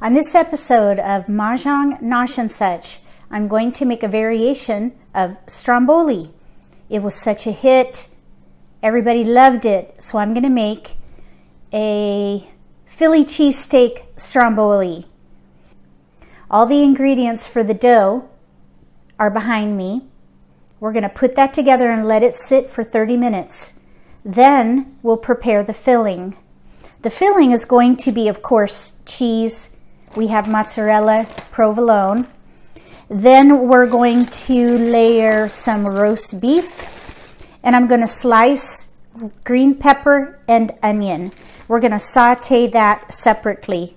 On this episode of Mahjong Nosh and Such, I'm going to make a variation of Stromboli. It was such a hit. Everybody loved it. So I'm going to make a Philly cheesesteak Stromboli. All the ingredients for the dough are behind me. We're going to put that together and let it sit for 30 minutes. Then we'll prepare the filling. The filling is going to be, of course, cheese, we have mozzarella provolone. Then we're going to layer some roast beef and I'm going to slice green pepper and onion. We're going to saute that separately.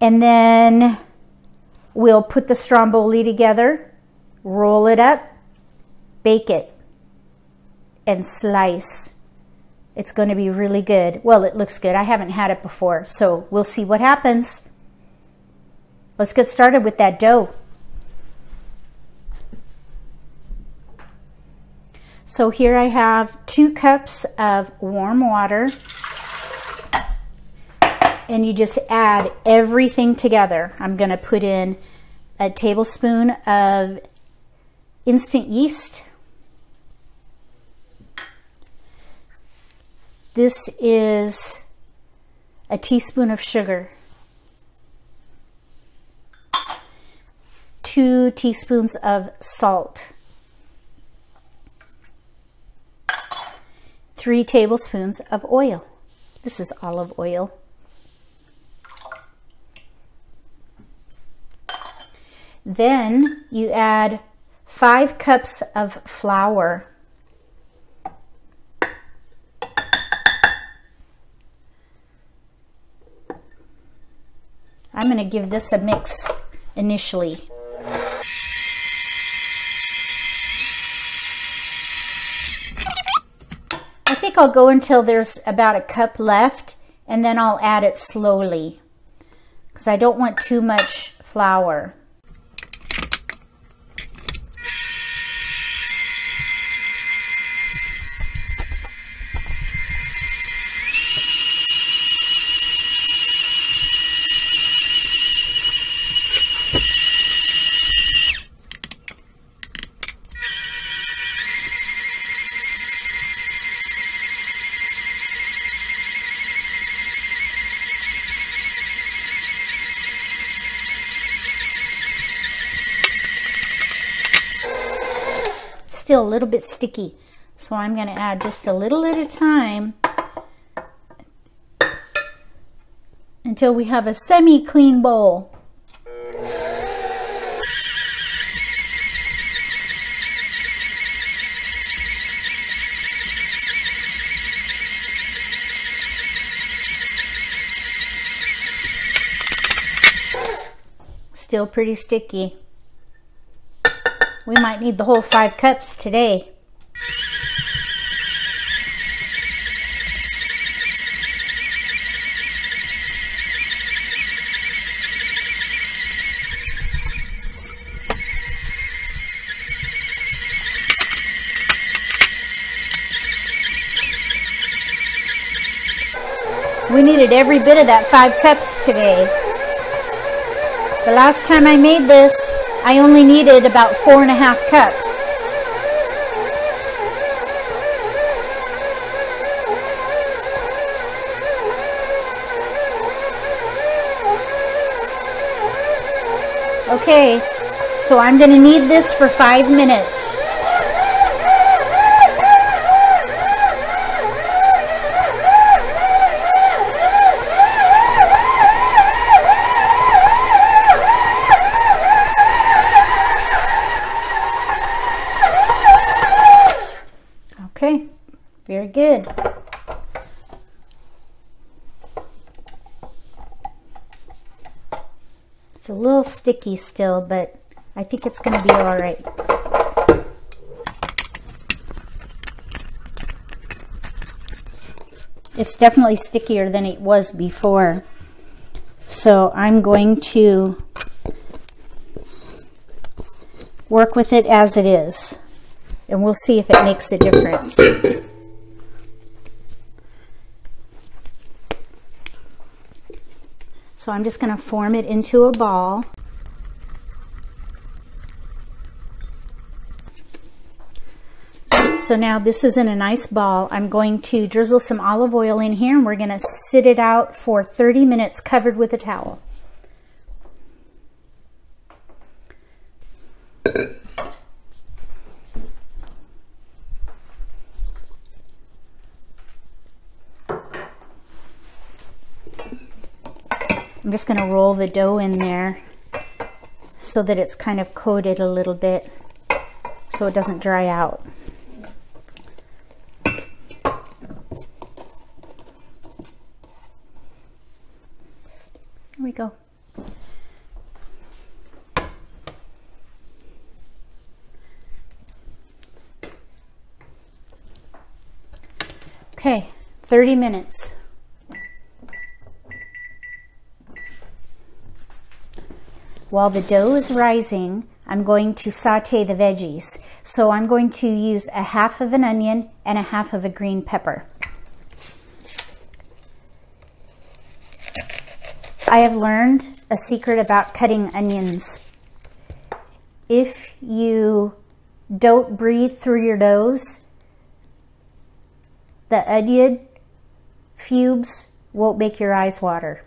And then we'll put the stromboli together, roll it up, bake it, and slice. It's going to be really good. Well, it looks good. I haven't had it before, so we'll see what happens. Let's get started with that dough. So here I have two cups of warm water and you just add everything together. I'm going to put in a tablespoon of instant yeast. This is a teaspoon of sugar. Two teaspoons of salt, three tablespoons of oil. This is olive oil. Then you add five cups of flour. I'm going to give this a mix initially. Think I'll go until there's about a cup left and then I'll add it slowly because I don't want too much flour. still a little bit sticky. So I'm going to add just a little at a time until we have a semi-clean bowl. Still pretty sticky. We might need the whole five cups today. We needed every bit of that five cups today. The last time I made this, I only needed about four and a half cups. Okay, so I'm going to knead this for five minutes. Sticky still, but I think it's going to be all right. It's definitely stickier than it was before. So I'm going to work with it as it is and we'll see if it makes a difference. So I'm just going to form it into a ball. So now this is in a nice ball. I'm going to drizzle some olive oil in here and we're going to sit it out for 30 minutes covered with a towel. I'm just going to roll the dough in there so that it's kind of coated a little bit so it doesn't dry out. Here we go. Okay, 30 minutes. While the dough is rising, I'm going to saute the veggies. So I'm going to use a half of an onion and a half of a green pepper. I have learned a secret about cutting onions. If you don't breathe through your nose, the onion fumes won't make your eyes water.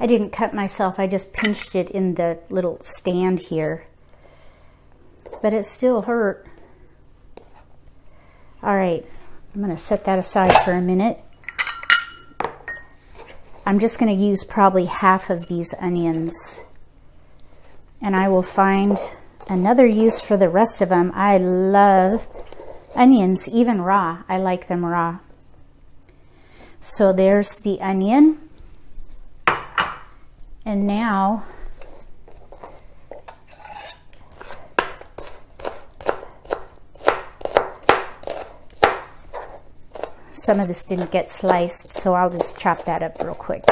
I didn't cut myself, I just pinched it in the little stand here. But it still hurt. All right, I'm gonna set that aside for a minute. I'm just gonna use probably half of these onions. And I will find another use for the rest of them. I love onions, even raw. I like them raw. So there's the onion. And now some of this didn't get sliced, so I'll just chop that up real quick.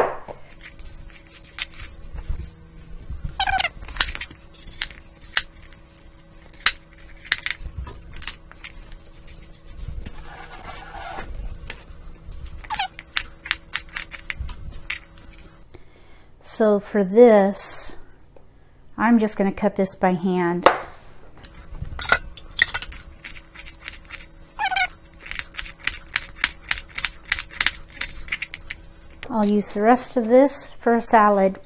So for this, I'm just going to cut this by hand. I'll use the rest of this for a salad.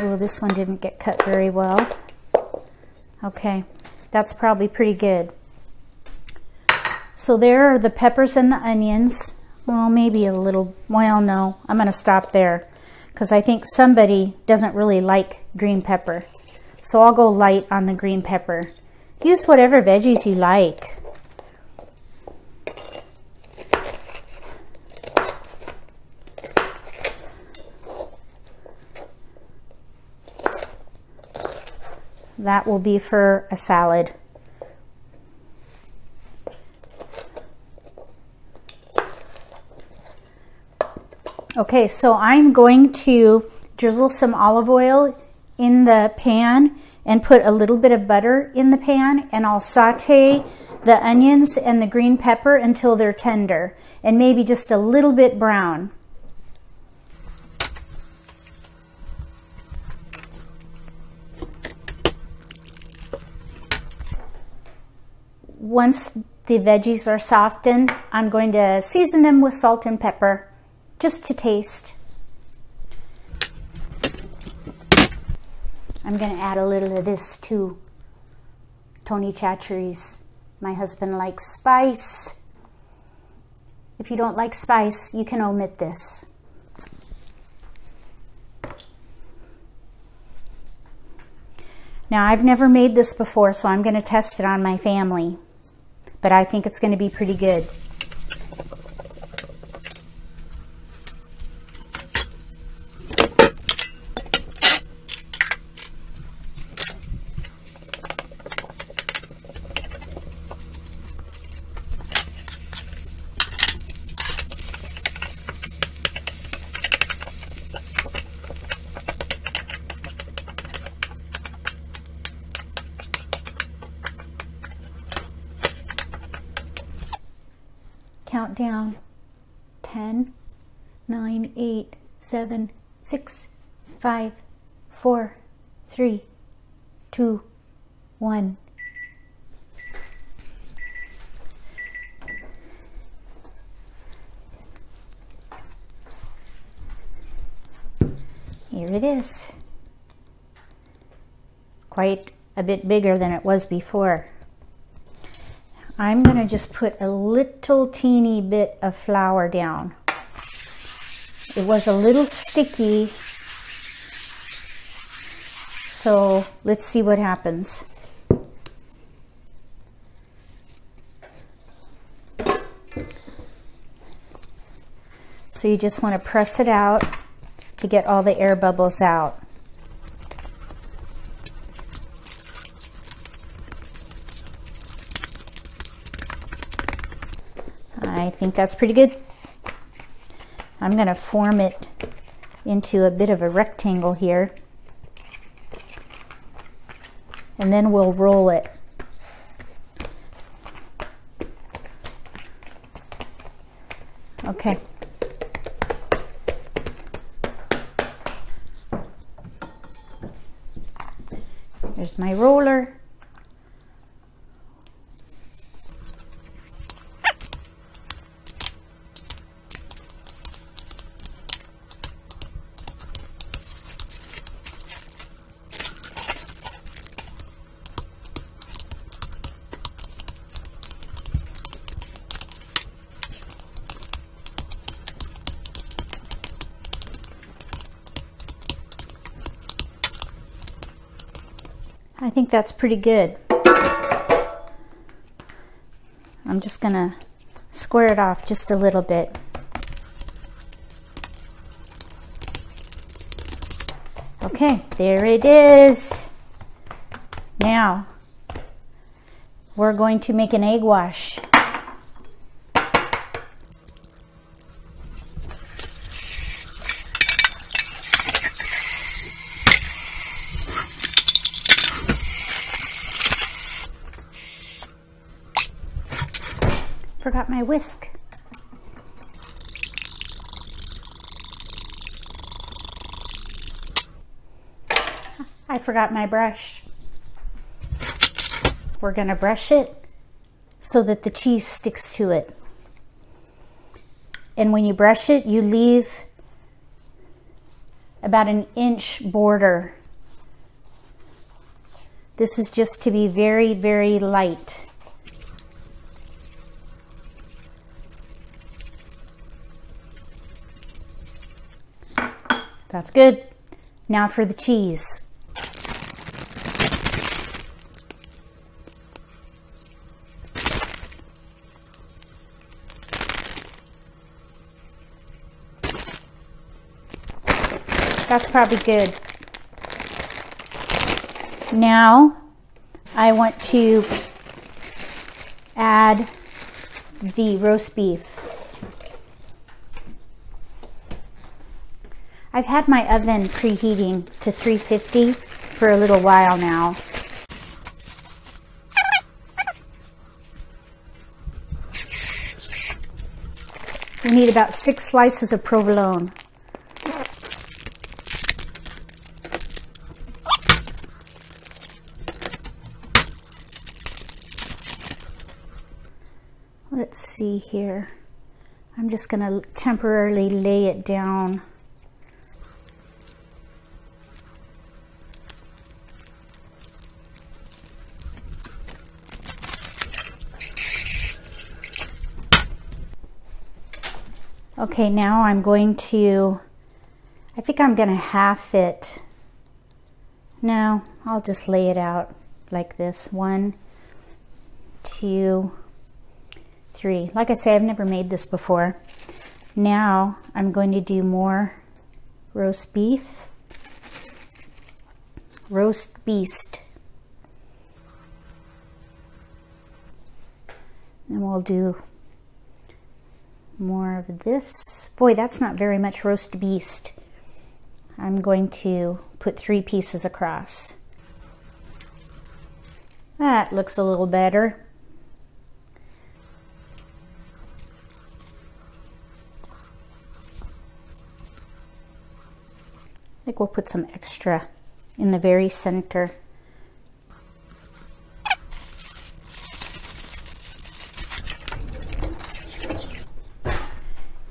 Oh, this one didn't get cut very well. Okay, that's probably pretty good. So there are the peppers and the onions. Well, maybe a little, well, no, I'm going to stop there because I think somebody doesn't really like green pepper. So I'll go light on the green pepper. Use whatever veggies you like. That will be for a salad. Okay, so I'm going to drizzle some olive oil in the pan and put a little bit of butter in the pan and I'll saute the onions and the green pepper until they're tender and maybe just a little bit brown. Once the veggies are softened, I'm going to season them with salt and pepper just to taste. I'm going to add a little of this too. Tony Chachere's. My husband likes spice. If you don't like spice, you can omit this. Now, I've never made this before, so I'm going to test it on my family. But I think it's going to be pretty good. count down 10, 9, 8, 7, 6, 5, 4, 3, 2, 1. Here it is. Quite a bit bigger than it was before. I'm going to just put a little teeny bit of flour down. It was a little sticky, so let's see what happens. So you just want to press it out to get all the air bubbles out. I think that's pretty good. I'm going to form it into a bit of a rectangle here. And then we'll roll it. Okay. There's my roller. I think that's pretty good. I'm just going to square it off just a little bit. Okay, there it is. Now, we're going to make an egg wash. Forgot my whisk. I forgot my brush. We're going to brush it so that the cheese sticks to it. And when you brush it, you leave about an inch border. This is just to be very, very light. That's good. Now for the cheese. That's probably good. Now I want to add the roast beef. I've had my oven preheating to 350 for a little while now. We need about six slices of provolone. Let's see here. I'm just going to temporarily lay it down. Okay, now I'm going to, I think I'm going to half it. No, I'll just lay it out like this. One, two, three. Like I say, I've never made this before. Now I'm going to do more roast beef. Roast beast. And we'll do more of this. Boy, that's not very much roast beast. I'm going to put three pieces across. That looks a little better. I think we'll put some extra in the very center.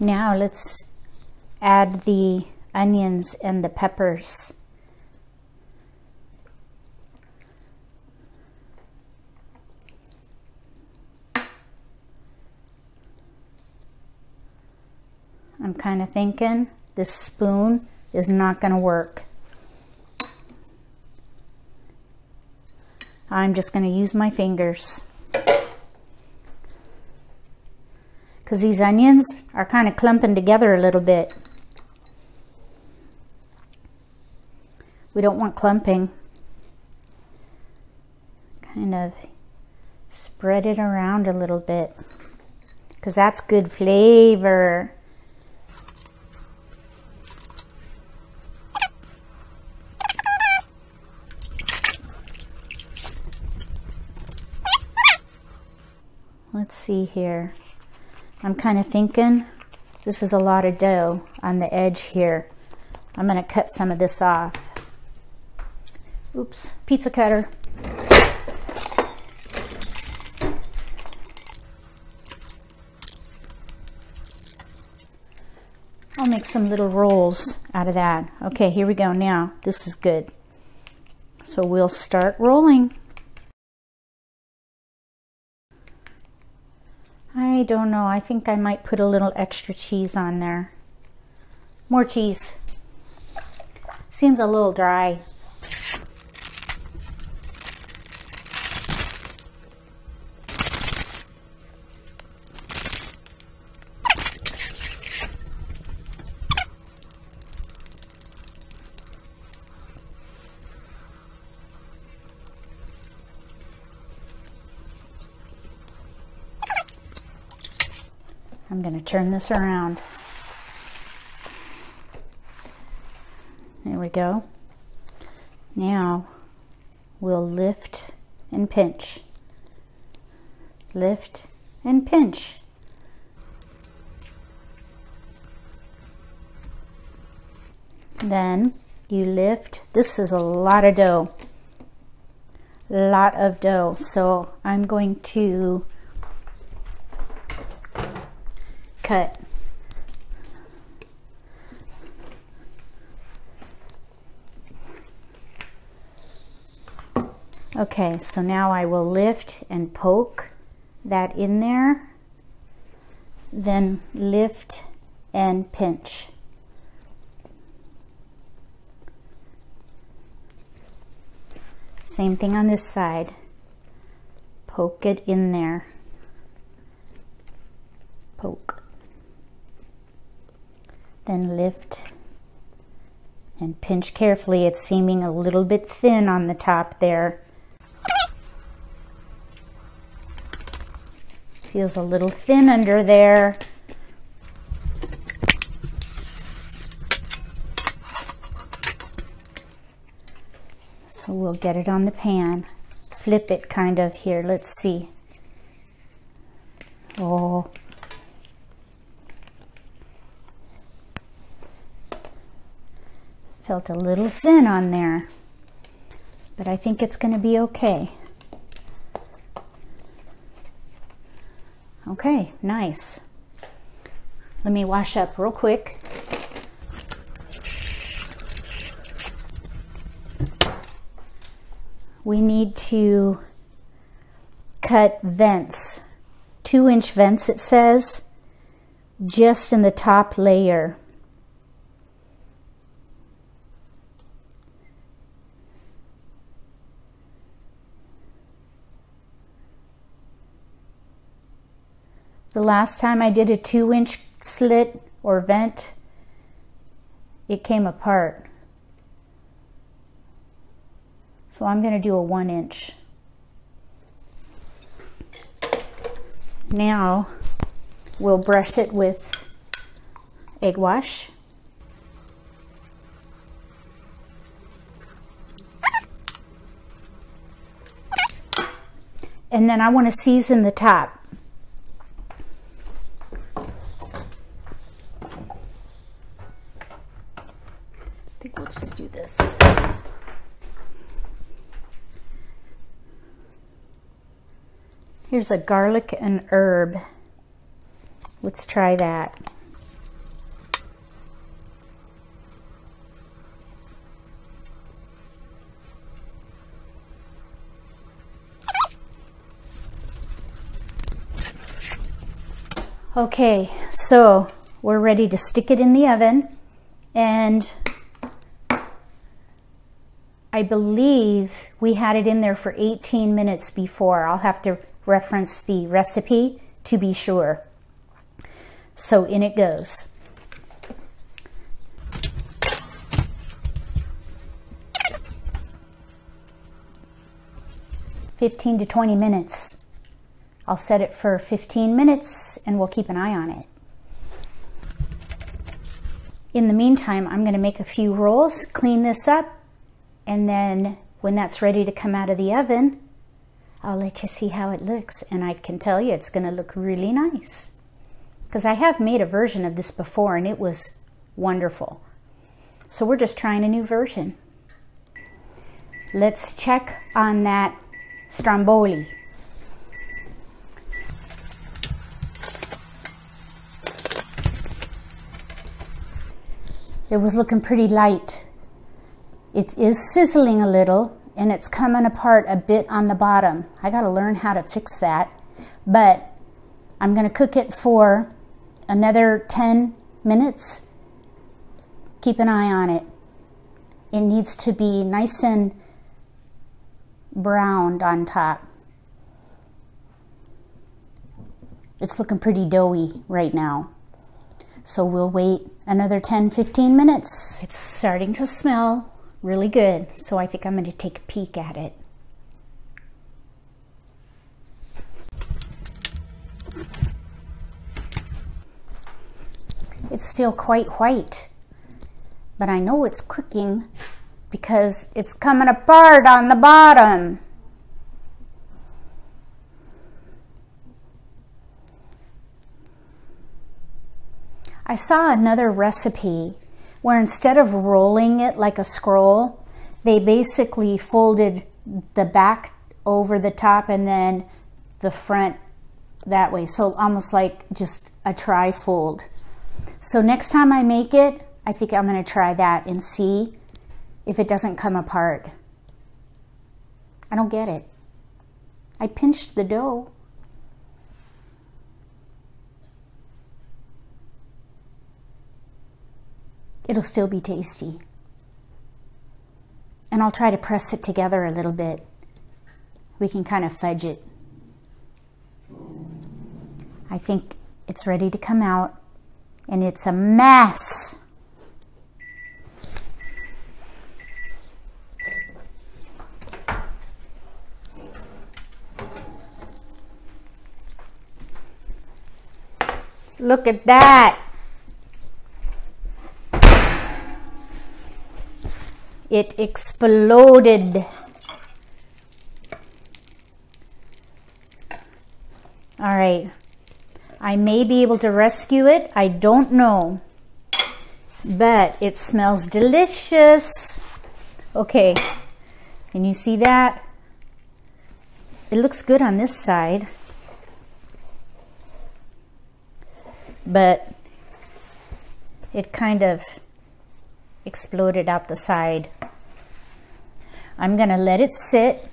Now let's add the onions and the peppers. I'm kind of thinking this spoon is not going to work. I'm just going to use my fingers. Because these onions are kind of clumping together a little bit. We don't want clumping. Kind of spread it around a little bit. Because that's good flavor. let's see here. I'm kind of thinking this is a lot of dough on the edge here. I'm going to cut some of this off. Oops, pizza cutter. I'll make some little rolls out of that. Okay, here we go now. This is good. So we'll start rolling. I don't know. I think I might put a little extra cheese on there. More cheese. Seems a little dry. Turn this around. There we go. Now we'll lift and pinch. Lift and pinch. Then you lift. This is a lot of dough. A Lot of dough. So I'm going to cut. Okay, so now I will lift and poke that in there, then lift and pinch. Same thing on this side. Poke it in there. Poke then lift and pinch carefully. It's seeming a little bit thin on the top there. Feels a little thin under there. So we'll get it on the pan. Flip it kind of here. Let's see. Oh, Felt a little thin on there, but I think it's going to be okay. Okay, nice. Let me wash up real quick. We need to cut vents, two inch vents it says, just in the top layer. The last time I did a two inch slit or vent, it came apart. So I'm going to do a one inch. Now we'll brush it with egg wash. And then I want to season the top. This? Here's a garlic and herb. Let's try that. Okay, so we're ready to stick it in the oven and I believe we had it in there for 18 minutes before. I'll have to reference the recipe to be sure. So in it goes. Fifteen to twenty minutes. I'll set it for 15 minutes and we'll keep an eye on it. In the meantime, I'm going to make a few rolls, clean this up, and then when that's ready to come out of the oven, I'll let you see how it looks. And I can tell you it's going to look really nice. Because I have made a version of this before and it was wonderful. So we're just trying a new version. Let's check on that stromboli. It was looking pretty light. It is sizzling a little and it's coming apart a bit on the bottom. I got to learn how to fix that. But I'm going to cook it for another 10 minutes. Keep an eye on it. It needs to be nice and browned on top. It's looking pretty doughy right now. So we'll wait another 10 15 minutes. It's starting to smell really good, so I think I'm going to take a peek at it. It's still quite white, but I know it's cooking because it's coming apart on the bottom. I saw another recipe where instead of rolling it like a scroll, they basically folded the back over the top and then the front that way. So almost like just a tri-fold. So next time I make it, I think I'm going to try that and see if it doesn't come apart. I don't get it. I pinched the dough. It'll still be tasty. And I'll try to press it together a little bit. We can kind of fudge it. I think it's ready to come out and it's a mess. Look at that. It exploded. All right. I may be able to rescue it. I don't know. But it smells delicious. Okay. Can you see that? It looks good on this side. But it kind of exploded out the side. I'm going to let it sit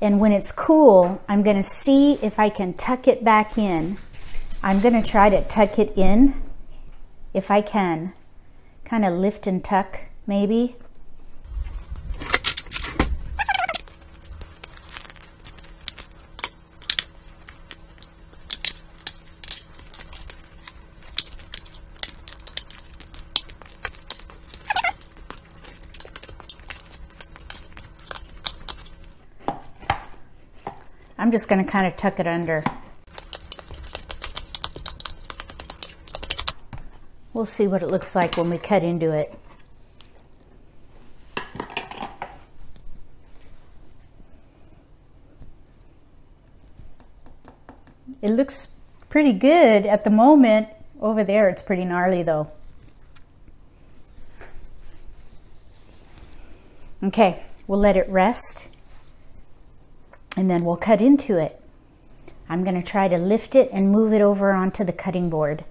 and when it's cool, I'm going to see if I can tuck it back in. I'm going to try to tuck it in if I can. Kind of lift and tuck maybe. I'm just going to kind of tuck it under. We'll see what it looks like when we cut into it. It looks pretty good at the moment. Over there, it's pretty gnarly though. Okay, we'll let it rest and then we'll cut into it. I'm going to try to lift it and move it over onto the cutting board.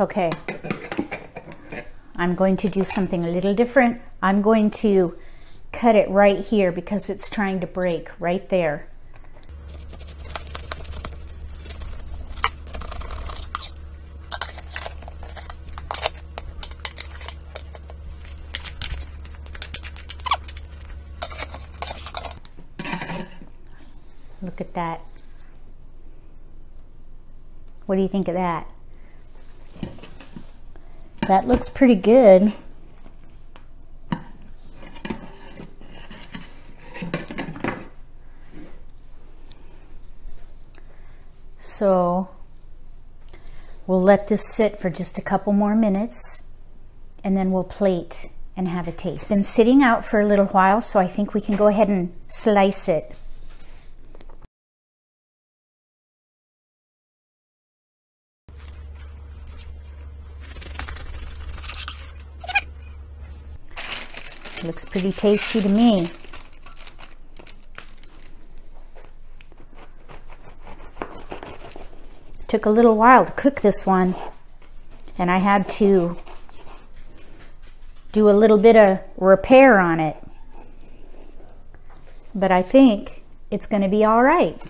Okay, I'm going to do something a little different. I'm going to cut it right here because it's trying to break right there. Look at that. What do you think of that? That looks pretty good. So we'll let this sit for just a couple more minutes and then we'll plate and have a taste. It's been sitting out for a little while, so I think we can go ahead and slice it. Looks pretty tasty to me. Took a little while to cook this one and I had to do a little bit of repair on it. But I think it's going to be all right.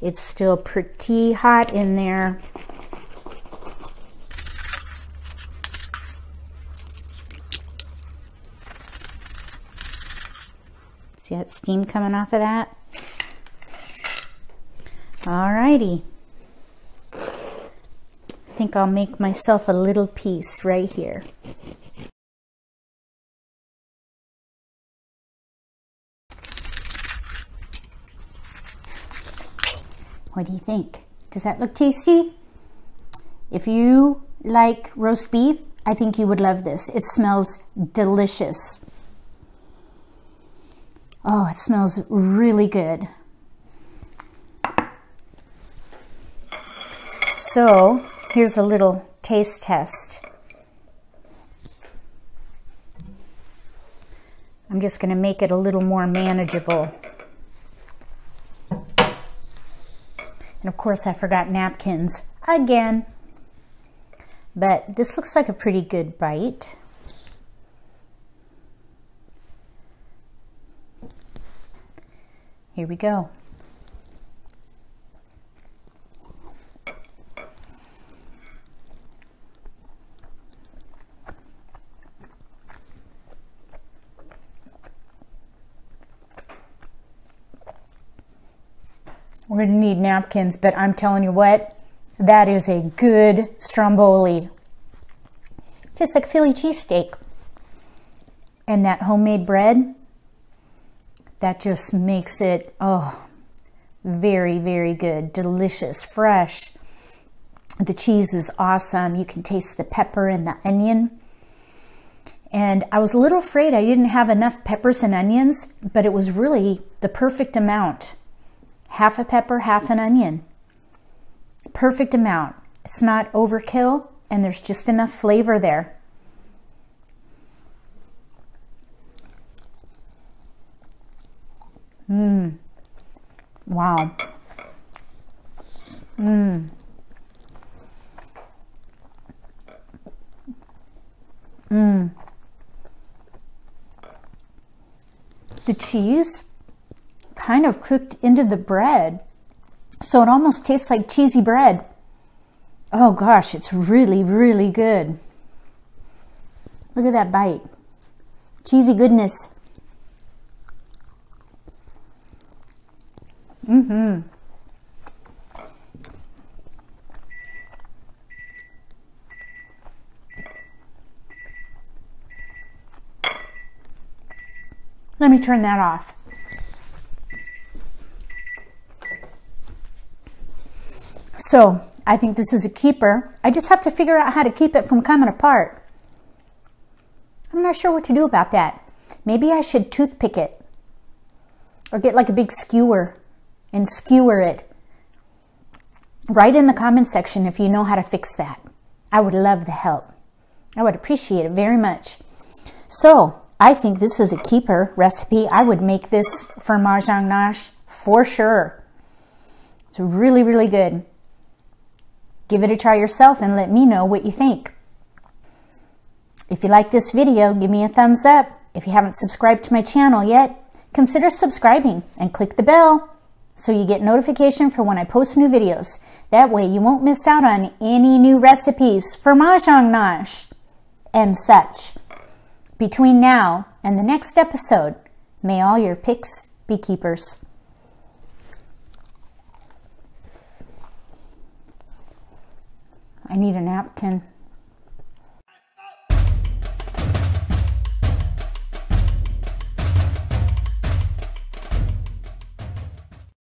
It's still pretty hot in there. See that steam coming off of that? Alrighty. I think I'll make myself a little piece right here. What do you think? Does that look tasty? If you like roast beef, I think you would love this. It smells delicious. Oh, it smells really good. So, here's a little taste test. I'm just going to make it a little more manageable. And of course I forgot napkins again. But this looks like a pretty good bite. Here we go. We're going to need napkins, but I'm telling you what, that is a good stromboli. Just like Philly cheesesteak. And that homemade bread, that just makes it, oh, very, very good. Delicious, fresh. The cheese is awesome. You can taste the pepper and the onion. And I was a little afraid I didn't have enough peppers and onions, but it was really the perfect amount half a pepper, half an onion. Perfect amount. It's not overkill and there's just enough flavor there. Mmm. Wow. Mmm. Mmm. The cheese kind of cooked into the bread. So it almost tastes like cheesy bread. Oh gosh, it's really, really good. Look at that bite. Cheesy goodness. Mm. Let me turn that off. So I think this is a keeper. I just have to figure out how to keep it from coming apart. I'm not sure what to do about that. Maybe I should toothpick it or get like a big skewer and skewer it. Write in the comment section if you know how to fix that. I would love the help. I would appreciate it very much. So I think this is a keeper recipe. I would make this for Mahjong Nosh for sure. It's really, really good. Give it a try yourself and let me know what you think. If you like this video, give me a thumbs up. If you haven't subscribed to my channel yet, consider subscribing and click the bell so you get notification for when I post new videos. That way you won't miss out on any new recipes for Mahjong Nosh and such. Between now and the next episode, may all your picks be keepers. I need a napkin.